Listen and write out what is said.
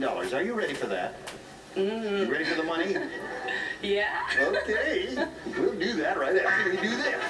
$1,000. Are you ready for that? Mm. You ready for the money? Yeah. Okay. We'll do that right after we do this.